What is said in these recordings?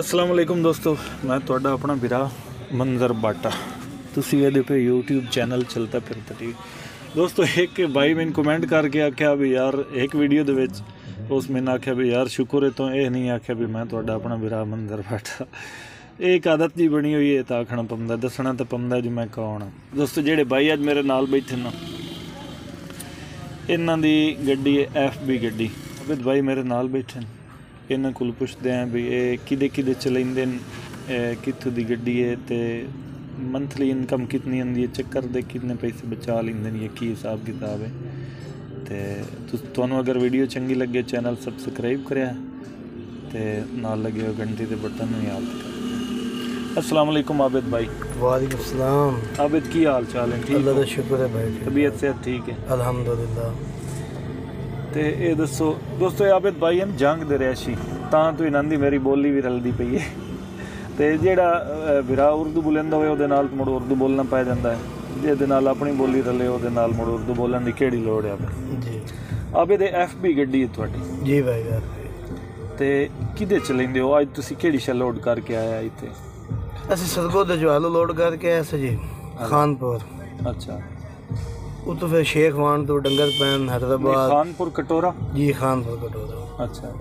ਅਸਲਾਮ ਵਾਲੇਕੁਮ ਦੋਸਤੋ, ਮੈਂ ਤੁਹਾਡਾ ਆਪਣਾ ਵੀਰਾ ਮੰਜ਼ਰ ਬਾਟਾ। ਤੁਸੀਂ ਇਹਦੇ ਪੇ YouTube ਚੈਨਲ ਚਲਤਾ ਫਿਰਦਾ ਠੀਕ ਦੋਸਤੋ, ਇੱਕ ਬਾਈ ਮੈਨੂੰ ਕਮੈਂਟ ਕਰਕੇ ਆਖਿਆ ਵੀ ਯਾਰ, ਇੱਕ ਵੀਡੀਓ ਦੇ ਵਿੱਚ ਉਸ ਮੈਨੇ ਆਖਿਆ ਵੀ ਯਾਰ, ਸ਼ੁਕਰ ਹੈ ਤੋਂ ਇਹ ਨਹੀਂ ਆਖਿਆ ਵੀ ਮੈਂ ਤੁਹਾਡਾ ਆਪਣਾ ਵੀਰਾ ਮੰਜ਼ਰ ਬਾਟਾ। ਇਹ ਇੱਕ ਆਦਤ ਜੀ ਬਣੀ ਹੋਈ ਹੈ ਤਾਂ ਆਖਣਾ ਪੰਦਾ, ਦੱਸਣਾ ਤਾਂ ਪੰਦਾ ਜੀ ਮੈਂ ਕੌਣ ਹਾਂ। ਦੋਸਤੋ, ਜਿਹੜੇ ਬਾਈ ਅੱਜ ਮੇਰੇ ਨਾਲ ਬੈਠੇ ਨਾ, ਇਹਨਾਂ ਦੀ ਗੱਡੀ ਹੈ FB ਗੱਡੀ। ਅਬਿਦ ਭਾਈ ਮੇਰੇ ਨਾਲ ਬੈਠੇ ਨੇ। ਇਹਨਾਂ ਕੋਲ ਪੁੱਛਦੇ ਆਂ ਵੀ ਇਹ ਕਿਦੇ ਕਿਦੇ ਚਲਾਉਂਦੇ ਨੇ ਕਿੱਥੋਂ ਦੀ ਗੱਡੀ ਹੈ ਤੇ ਮੰਥਲੀ ਇਨਕਮ ਕਿੰਨੀ ਆਉਂਦੀ ਹੈ ਚੈੱਕ ਕਰਦੇ ਕਿੰਨੇ ਪੈਸੇ ਬਚਾ ਲੈਂਦੇ ਨੇ ਕੀ ਹਿਸਾਬ ਕਿਤਾਬ ਹੈ। ਤੇ ਤੁਹਾਨੂੰ ਅਗਰ ਵੀਡੀਓ ਚੰਗੀ ਲੱਗੇ ਚੈਨਲ ਸਬਸਕ੍ਰਾਈਬ ਕਰਿਆ ਤੇ ਨਾਲ ਲੱਗੇ ਹੋਏ ਘੰਟੀ ਦੇ ਬਟਨ ਨੂੰ ਯਾਦ ਕਰ। अस्सलाम वालेकुम आबिद भाई वालेकुम अस्सलाम आबिद की हाल चाल है ठीक अल्लाह का शुक्र है भाई तबीयत सेहत ठीक है अल्हम्दुलिल्लाह ਤੇ ਇਹ ਦੱਸੋ ਦੋਸਤੋ ਇਹ ਆਬਿਦ ਭਾਈ ਹਨ ਜੰਗ ਦੇ ਰਿਆਸ਼ੀ ਤਾਂ ਤੋਂ ਇਹਨਾਂ ਦੀ ਮੇਰੀ ਬੋਲੀ ਵੀ ਰਲਦੀ ਪਈ ਹੈ ਤੇ ਜਿਹੜਾ ਵਿਰਾ ਉਰਦੂ ਬੋਲੰਦਾ ਹੋਵੇ ਉਹਦੇ ਨਾਲ ਮੁੜ ਉਰਦੂ ਬੋਲਣਾ ਪੈ ਜਾਂਦਾ ਹੈ। ਜਿਹਦੇ ਨਾਲ ਆਪਣੀ ਬੋਲੀ ਰਲੇ ਉਹਦੇ ਨਾਲ ਮੁੜ ਉਰਦੂ ਬੋਲਣ ਦੀ ਕਿਹੜੀ ਲੋੜ ਹੈ ਜੀ। ਆਬੇ ਦੇ ਐਫਬੀ ਗੱਡੀ ਹੈ ਤੁਹਾਡੀ। ਜੀ ਬਾਈ ਯਾਰ ਤੇ ਕਿਦੇ ਚਲਿੰਦੇ ਹੋ? ਅੱਜ ਤੁਸੀਂ ਕਿਹੜੀ ਸ਼ੈ ਲੋਡ ਕਰਕੇ ਆਇਆ ਇੱਥੇ? ਅਸੀਂ ਸਦਗੋ ਦਜਵਾਲ ਲੋਡ ਕਰਕੇ ਆਏ ਸੀ ਜੀ ਖਾਨਪੁਰ। ਅੱਛਾ। ਉਤੋਂ ਫਿਰ ਸ਼ੇਖ ਵਾਨ ਤੋਂ ਡੰਗਰ ਪੈਨ ਨਹੀਂ, ਹੈਦਰਾਬਾਦ ਖਾਨਪੁਰ ਕਟੋਰਾ? ਜੀ ਖਾਨਪੁਰ ਕਟੋਰਾ। ਅੱਛਾ।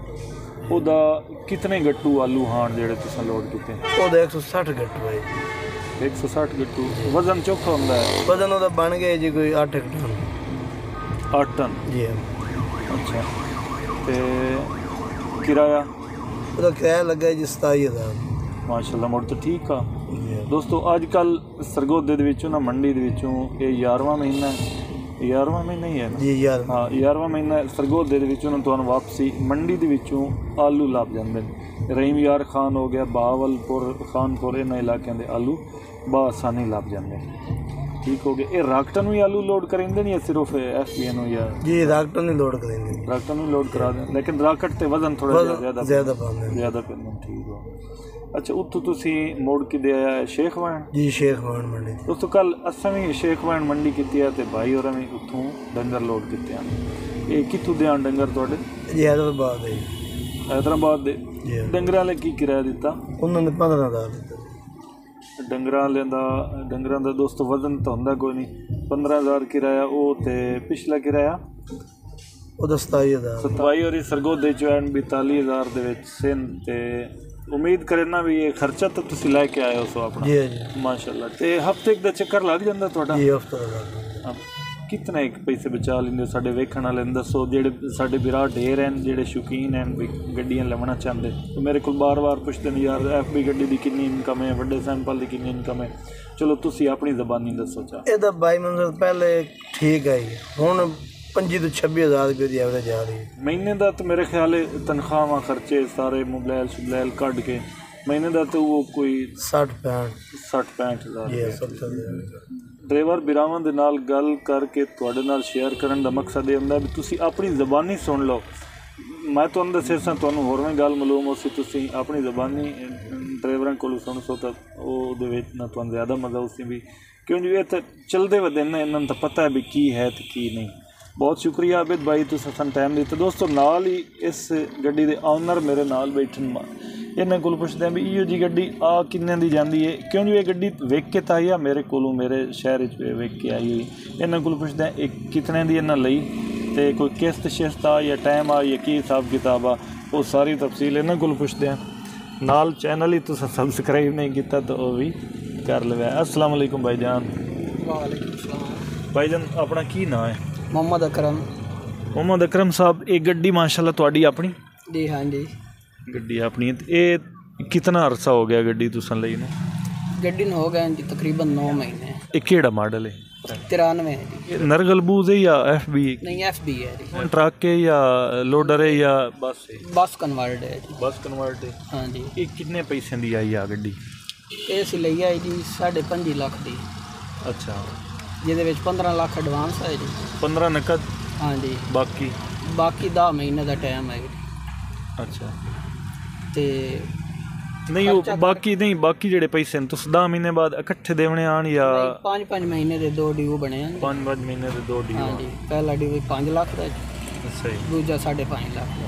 ਉਹਦਾ ਕਿਤਨੇ ਗੱਟੂ ਆਲੂ ਹਾਣ ਜਿਹੜੇ ਤੁਸੀਂ ਲੋਡ ਕੀਤੇ? ਉਹਦਾ 160 ਗੱਟ ਭਾਈ 160 ਗੱਟੂ। ਵਜ਼ਨ ਚੋਖਾ ਹੁੰਦਾ ਹੈ? ਵਜ਼ਨ ਉਹਦਾ ਬਣ ਗਿਆ ਜੀ ਕੋਈ 8 ਟਨ। 8 ਟਨ? ਜੀ ਹਾਂ। ਅੱਛਾ। ਤੇ ਕਿਰਾਇਆ? ਉਹਦਾ ਕਿਰਾਇਆ ਲੱਗਾ ਜੀ 27000 ਮਾਸ਼ਾਅੱਲਾ ਮੋੜ ਤਾਂ ਠੀਕ ਆ। ਜੀ ਹਾਂ। ਦੋਸਤੋ ਅੱਜ ਕੱਲ ਸਰਗੋਦੇ ਦੇ ਵਿੱਚੋਂ ਨਾ ਮੰਡੀ ਦੇ ਵਿੱਚੋਂ ਇਹ 11ਵਾਂ ਮਹੀਨਾ ਹੈ। 11ਵਾਂ ਮਹੀਨਾ ਹੀ ਹੈ ਨਾ? ਜੀ ਯਾਰ ਹਾਂ 11ਵਾਂ ਮਹੀਨਾ ਸਰਗੋਦੇ ਦੇ ਵਿੱਚੋਂ ਨਾ ਤੁਹਾਨੂੰ ਵਾਪਸੀ ਮੰਡੀ ਦੇ ਵਿੱਚੋਂ ਆਲੂ ਲੱਭ ਜਾਂਦੇ ਨੇ। ਰਹੀਮ ਯਾਰ ਖਾਨ ਹੋ ਗਿਆ ਬਾਵਲਪੁਰ ਖਾਨਪੁਰ ਇਹਨਾਂ ਇਲਾਕਿਆਂ ਦੇ ਆਲੂ ਬਾਸਾਨੀ ਲੱਭ ਜਾਂਦੇ ਨੇ। ਠੀਕ ਹੋ ਗਏ ਇਹ ਰਾਕਟਨ ਨੂੰ ਹੀ ਆਲੂ ਲੋਡ ਕਰਿੰਦੇ ਨਹੀਂ ਸਿਰਫ ਐਫਬੀਐਨ ਨੂੰ ਜਾਂ ਜੀ ਰਾਕਟਰ ਨਹੀਂ ਲੋਡ ਕरेंगे ਰਾਕਟ ਨੂੰ। ਲੋਡ ਕਰਾ ਦੇ ਲੇਕਿਨ ਰਾਕਟ ਤੇ ਵਜ਼ਨ ਥੋੜਾ ਜ਼ਿਆਦਾ ਜ਼ਿਆਦਾ ਪਾਉਂਦੇ ਨੇ। ਜ਼ਿਆਦਾ ਪੈਂਦਾ। ਠੀਕ ਹੋ ਅੱਛਾ ਉੱਥੋਂ ਤੁਸੀਂ ਮੋੜ ਕਿਦੇ ਆਇਆ ਹੈ? ਸ਼ੇਖ ਵਾਣ ਜੀ ਸ਼ੇਖ ਵਾਨ ਮੰਡੀ ਦੋਸਤੋ ਕੱਲ ਅਸਾਂ ਵੀ ਸ਼ੇਖ ਵਾਣ ਮੰਡੀ ਕੀਤੀ ਆ ਤੇ ਭਾਈ ਹੋਰਾਂ ਵੀ ਉੱਥੋਂ ਡੰਗਰ ਲੋਡ ਕੀਤੇ ਆ। ਇਹ ਕਿੱਥੋਂ ਦੇ ਆਣ ਡੰਗਰ ਤੁਹਾਡੇ? ਜੀ ਹੈਦਰਾਬਾਦ ਹੈ ਜੀ। ਹੈਦਰਾਬਾਦ ਦੇ। ਡੰਗਰਾਂ ਲਈ ਕੀ ਕਿਰਾਇਆ ਦਿੱਤਾ? ਉਹਨਾਂ ਨੇ 15000 ਦਿੱਤਾ ਡੰਗਰਾਂ ਵਾਲਿਆਂ ਦਾ ਡੰਗਰਾਂ ਦਾ ਦੋਸਤੋ ਵਜ਼ਨ ਤਾਂ ਹੁੰਦਾ ਕੋਈ ਨਹੀਂ। 15000 ਕਿਰਾਇਆ ਉਹ ਤੇ ਪਿਛਲਾ ਕਿਰਾਇਆ? ਉਹਦਾ 27000 ਸਤਵਾਈ ਔਰ ਸਰਗੋਦੇ ਚ ਐਨ 42000 ਦੇ ਵਿੱਚ ਸਿੰਧ ਤੇ ਉਮੀਦ ਕਰਨਾ ਵੀ ਇਹ ਖਰਚਾ ਤਾਂ ਤੁਸੀਂ ਲੈ ਕੇ ਆਏ ਹੋ ਸੋ ਆਪਣਾ। ਜੀ ਜੀ। ਮਾਸ਼ਾਅੱਲਾ। ਤੇ ਹਫ਼ਤੇ ਇੱਕ ਦਾ ਚੱਕਰ ਲੱਗ ਜਾਂਦਾ ਤੁਹਾਡਾ? ਜੀ ਹਫਤਾ ਦਾ ਹਾਂ। ਕਿਤਨੇ ਇੱਕ ਪੈਸੇ ਬਚਾ ਲੈਂਦੇ ਸਾਡੇ ਵੇਖਣ ਵਾਲੇ ਨੂੰ? ਦੱਸੋ ਜਿਹੜੇ ਸਾਡੇ ਵਿਰਾਟ ਢੇਰ ਹਨ ਜਿਹੜੇ ਸ਼ੌਕੀਨ ਹਨ ਵੀ ਗੱਡੀਆਂ ਲੈਣਾ ਚਾਹੁੰਦੇ? ਉਹ ਮੇਰੇ ਕੋਲ ਬਾਰ-ਬਾਰ ਪੁੱਛਦੇ ਨੇ ਯਾਰ ਐਫਬੀ ਗੱਡੀ ਦੀ ਕਿੰਨੀ ਇਨਕਮ ਹੈ? ਵੱਡੇ ਸੈਂਪਲ ਦੀ ਕਿੰਨੀ ਇਨਕਮ ਹੈ? ਚਲੋ ਤੁਸੀਂ ਆਪਣੀ ਜ਼ਬਾਨੀ ਦੱਸੋ ਚਾ ਇਹਦਾ ਬਾਈ ਮੰਜ਼ਰ ਪਹਿਲੇ ਠੀਕ ਹੈ ਹੁਣ 25 ਤੋਂ 26000 ਰੁਪਏ ਦੀ ਐਵਰੇਜ ਆ ਰਹੀ ਹੈ। ਮਹੀਨੇ ਦਾ ਤਾਂ ਮੇਰੇ ਖਿਆਲ ਹੈ ਤਨਖਾਹਾਂ ਖਰਚੇ ਸਾਰੇ ਮੁਬਲੈਲ ਸੁਬਲੈਲ ਕੱਢ ਕੇ ਮਹੀਨੇ ਦਾ ਤਾਂ ਉਹ ਕੋਈ 60 65 60 65000 ਜੀ ਰੁਪਏ। 70 ਦੇ ਡਰਾਈਵਰ ਬਿਰਾਵਾਂ ਦੇ ਨਾਲ ਗੱਲ ਕਰਕੇ ਤੁਹਾਡੇ ਨਾਲ ਸ਼ੇਅਰ ਕਰਨ ਦਾ ਮਕਸਦ ਇਹ ਹੁੰਦਾ ਵੀ ਤੁਸੀਂ ਆਪਣੀ ਜ਼ਬਾਨੀ ਸੁਣ ਲਓ। ਮੈਂ ਤੁਹਾਨੂੰ ਦੱਸਿਆ ਸਾਂ ਤੁਹਾਨੂੰ ਹੋਰ ਵੀ ਗੱਲ ਮਾਲੂਮ ਹੋ ਸੀ ਤੁਸੀਂ ਆਪਣੀ ਜ਼ਬਾਨੀ ਡਰਾਈਵਰਾਂ ਕੋਲੋਂ ਸੁਣ ਸੋ ਤਾਂ ਉਹਦੇ ਵਿੱਚ ਨਾ ਤੁਹਾਨੂੰ ਜ਼ਿਆਦਾ ਮਜ਼ਾ ਉਸੇ ਵੀ ਕਿਉਂ ਜੀ ਇਹ ਤਾਂ ਚਲਦੇ ਵਦੇ ਨਾ ਇਹਨਾਂ ਨੂੰ ਤਾਂ ਪਤਾ ਹੈ ਵੀ ਕੀ ਹੈ ਤੇ ਕੀ ਨਹੀਂ। ਬਹੁਤ ਸ਼ੁਕਰੀਆ ਆਬਿਦ ਭਾਈ ਤੁਸੀਂ ਸਾਨੂੰ ਟਾਈਮ ਦਿੱਤਾ। ਦੋਸਤੋ ਨਾਲ ਹੀ ਇਸ ਗੱਡੀ ਦੇ ਓਨਰ ਮੇਰੇ ਨਾਲ ਬੈਠਣ ਮ- ਇਹਨਾਂ ਕੋਲ ਪੁੱਛਦੇ ਆ ਵੀ ਇਹੋ ਜੀ ਗੱਡੀ ਆ ਕਿੰਨੇ ਦੀ ਜਾਂਦੀ ਹੈ ਕਿਉਂ ਜੀ ਇਹ ਗੱਡੀ ਵੇਖ ਕੇ ਤਾਂ ਆਈ ਆ? ਮੇਰੇ ਕੋਲੋਂ ਮੇਰੇ ਸ਼ਹਿਰ ਵਿੱਚ ਵੇਖ ਕੇ ਆਈ ਹੋਈ। ਇਹਨਾਂ ਕੋਲ ਪੁੱਛਦੇ ਆ ਇਹ ਕਿਤਨੇ ਦੀ ਇਹਨਾਂ ਲਈ? ਤੇ ਕੋਈ ਕਿਸ਼ਤ ਸ਼ਿਸ਼ਤ ਆ ਜਾਂ ਟਾਈਮ ਆ ਜਾਂ ਕੀ ਹਿਸਾਬ ਕਿਤਾਬ ਆ ਉਹ ਸਾਰੀ ਤਫਸੀਲ ਇਹਨਾਂ ਕੋਲ ਪੁੱਛਦੇ ਆ। ਨਾਲ ਚੈਨਲ ਹੀ ਤੁਸੀਂ ਸਬਸਕ੍ਰਾਈਬ ਨਹੀਂ ਕੀਤਾ ਤਾਂ ਉਹ ਵੀ ਕਰ ਲਵੇ। ਅਸਲਾਮ ਵਾਲੇਕੁਮ ਭਾਈਜਾਨ ਵਾਲੇਕੁਮ ਸਲਾਮ। ਭਾਈਜਾਨ ਆਪਣਾ ਕੀ ਨਾਮ ਹੈ? ਮੁਹੰਮਦ ਅਕਰਮ। ਮੁਹੰਮਦ ਅਕਰਮ ਸਾਹਿਬ ਇਹ ਗੱਡੀ ਮਾਸ਼ਾਅੱਲਾ ਤੁਹਾਡੀ ਆਪਣੀ? ਜੀ ਹਾਂਜੀ। ਗੱਡੀ ਆਪਣੀ ਹੈ ਇਹ ਕਿਤਨਾ ਅਰਸਾ ਹੋ ਗਿਆ ਗੱਡੀ ਤੁਸੀਂ ਲਈ ਨੂੰ ਗੱਡੀ ਨੂੰ ਹੋ ਗਏ ਜੀ ਤਕਰੀਬਨ 9 ਮਹੀਨੇ। ਇਹ ਕਿਹੜਾ ਮਾਡਲ ਹੈ? 93 ਹੈ ਜੀ। ਇਹ ਨਰਗਲਬੂਜ਼ ਹੈ ਜਾਂ ਐਫਬੀ? ਨਹੀਂ ਐਫਬੀ ਹੈ ਜੀ। ਟਰੱਕ ਹੈ ਜਾਂ ਲੋਡਰ ਹੈ ਜਾਂ ਬੱਸ ਹੈ? ਬੱਸ ਕਨਵਰਟ ਹੈ ਜੀ। ਬੱਸ ਕਨਵਰਟ ਹੈ। ਹਾਂਜੀ। ਇਹ ਕਿੰਨੇ ਪੈਸਿਆਂ ਦੀ ਆਈ ਆ ਗੱਡੀ? ਇਹ ਸੀ ਲਈ ਆਈ ਜੀ 5.5 ਲੱਖ ਦੀ। ਅੱਛਾ। ਜਿਹਦੇ ਵਿੱਚ 15 ਲੱਖ ਐਡਵਾਂਸ ਹੈ ਜੀ। 15 ਨਕਦ? ਹਾਂਜੀ। ਬਾਕੀ? ਬਾਕੀ 10 ਮਹੀਨੇ ਦਾ ਟਾਈਮ ਹੈ ਜੀ। ਅੱਛਾ। ਤੇ ਨਹੀਂ ਉਹ ਬਾਕੀ ਨਹੀਂ ਬਾਕੀ ਜਿਹੜੇ ਪੈਸੇ ਨੇ ਤੁਸੀਂ 10 ਮਹੀਨੇ ਬਾਅਦ ਇਕੱਠੇ ਦੇਵਣੇ ਆਣ ਜਾਂ 5-5 ਮਹੀਨੇ ਦੇ ਦੋ ਡਿਊ ਬਣੇ ਹਨ 5-5 ਮਹੀਨੇ ਦੇ ਦੋ ਡੀਲ ਹਾਂਜੀ ਪਹਿਲਾ ਡਿਊ 5 ਲੱਖ ਦਾ ਜੀ, ਸਹੀ ਦੂਜਾ 5.5 ਲੱਖ ਦਾ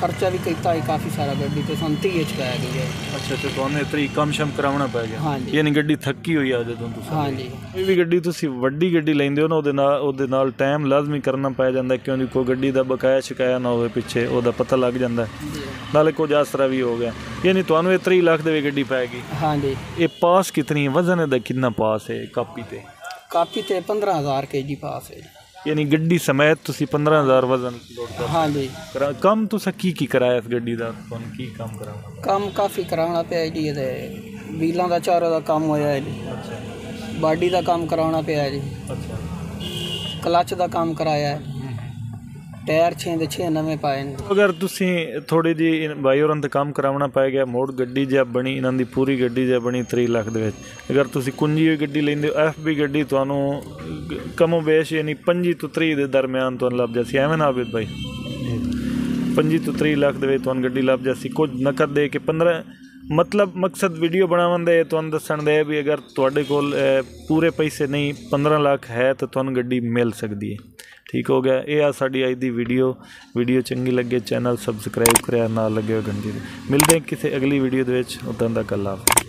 ਖਰਚਾ ਵੀ ਕੀਤਾ ਹੈ ਕਾਫੀ ਸਾਰਾ ਗੱਡੀ ਤੇ ਸਾਨੂੰ 30 ਚ ਪੈ ਗਈ ਹੈ। ਅੱਛਾ ਅੱਛਾ ਤੁਹਾਨੂੰ ਇਤਰੀ ਕਮ ਸ਼ਮ ਕਰਾਉਣਾ ਪੈ ਗਿਆ। ਹਾਂਜੀ। ਯਾਨੀ ਗੱਡੀ ਥੱਕੀ ਹੋਈ ਆ ਜਦੋਂ ਤੁਸੀਂ। ਹਾਂਜੀ। ਇਹ ਵੀ ਗੱਡੀ ਤੁਸੀਂ ਵੱਡੀ ਗੱਡੀ ਲੈਂਦੇ ਹੋ ਨਾ ਉਹਦੇ ਨਾਲ ਉਹਦੇ ਨਾਲ ਟਾਈਮ ਲਾਜ਼ਮੀ ਕਰਨਾ ਪੈ ਜਾਂਦਾ ਹੈ, ਕਿਉਂਕਿ ਕੋਈ ਗੱਡੀ ਦਾ ਬਕਾਇਆ ਸ਼ਿਕਾਇਆ ਨਾ ਹੋਵੇ ਪਿੱਛੇ ਉਹਦਾ ਪਤਾ ਲੱਗ ਜਾਂਦਾ। ਹੈ। ਨਾਲੇ ਕੁਝ ਆਸਰਾ ਵੀ ਹੋ ਗਿਆ। ਯਾਨੀ ਤੁਹਾਨੂੰ ਇਹ 30 ਲੱਖ ਦੇ ਵੀ ਗੱਡੀ ਪੈ ਗਈ। ਹਾਂਜੀ। ਇਹ ਪਾਸ ਕਿਤਨੀ ਹੈ? ਵਜ਼ਨ ਇਹਦਾ ਕਿੰਨਾ ਪਾਸ ਹੈ ਕਾਪੀ ਤੇ? ਕਾਪੀ ਤੇ 15000 ਕੇਜੀ ਪਾਸ ਹੈ। ਯਾਨੀ ਗੱਡੀ ਸਮੇਤ ਤੁਸੀਂ 15000 ਵਜ਼ਨ ਲੋਡ ਕਰ ਹਾਂਜੀ। ਕੰਮ ਤੁਸੀਂ ਕੀ ਕੀ ਕਰਾਇਆ ਇਸ ਗੱਡੀ ਦਾ? ਤੁਹਾਨੂੰ ਕੀ ਕੰਮ ਕਰਾਉਣਾ ਕੰਮ ਕਾਫੀ ਕਰਾਉਣਾ ਪਿਆ ਜੀ ਇਹਦੇ। ਵੀਲਾਂ ਦਾ ਚਾਰੋ ਦਾ ਕੰਮ ਹੋਇਆ ਹੈ ਜੀ। ਅੱਛਾ। ਬਾਡੀ ਦਾ ਕੰਮ ਕਰਾਉਣਾ ਪਿਆ ਜੀ। ਅੱਛਾ। ਕਲੱਚ ਦਾ ਕੰਮ ਕਰਾਇਆ ਹੈ। ਟਾਇਰ 6 ਦੇ 6 ਨਵੇਂ ਪਾਏ ਨੇ। ਅਗਰ ਤੁਸੀਂ ਥੋੜੀ ਜੀ ਬਾਈ ਹੋਰਾਂ ਤੇ ਕੰਮ ਕਰਾਉਣਾ ਪੈ ਗਿਆ, ਮੋੜ ਗੱਡੀ ਜੇ ਬਣੀ, ਇਹਨਾਂ ਦੀ ਪੂਰੀ ਗੱਡੀ ਜੇ ਬਣੀ 3 ਲੱਖ ਦੇ ਵਿੱਚ। ਅਗਰ ਤੁਸੀਂ ਕੁੰਜੀ ਹੋਈ ਗੱਡੀ ਲੈਂਦੇ ਹੋ, ਐਫ ਬੀ ਗੱਡੀ ਤੁਹਾਨੂੰ ਕਮੋ ਬੇਸ਼ ਯਾਨੀ 25 ਤੋਂ 30 ਦੇ ਦਰਮਿਆਨ ਤੁਹਾਨੂੰ ਲੱਭ ਜਾਸੀ। ਐਵੇਂ ਨਾ ਆਬਿਦ ਭਾਈ 25 ਤੋਂ 30 ਲੱਖ ਦੇ ਵਿੱਚ ਤੁਹਾਨੂੰ ਗੱਡੀ ਲੱਭ ਜਾਸੀ। ਕੁਝ ਨਕਦ ਦੇ ਕੇ 15 ਮਤਲਬ ਮਕਸਦ ਵੀਡੀਓ ਬਣਾਉਣ ਦੇ, ਤੁਹਾਨੂੰ ਦੱਸਣ ਦੇ ਵੀ ਅਗਰ ਤੁਹਾਡੇ ਕੋਲ ਪੂਰੇ ਪੈਸੇ ਨਹੀਂ 15 ਲੱਖ ਹੈ ਤਾਂ ਤੁਹਾਨੂੰ ਗੱਡੀ ਮਿਲ ਸਕਦੀ ਹੈ। ਠੀਕ ਹੋ ਗਿਆ। ਇਹ ਆ ਸਾਡੀ ਅੱਜ ਦੀ ਵੀਡੀਓ ਵੀਡੀਓ ਚੰਗੀ ਲੱਗੇ ਚੈਨਲ ਸਬਸਕ੍ਰਾਈਬ ਕਰਿਆ, ਨਾਲ ਲੱਗੇ ਘੰਟੀ ਮਿਲਦੇ ਹਾਂ ਕਿਸੇ ਅਗਲੀ ਵੀਡੀਓ ਦੇ ਵਿੱਚ। ਉਦੋਂ ਦਾ ਅੱਲਾ ਹਾਫਿਜ਼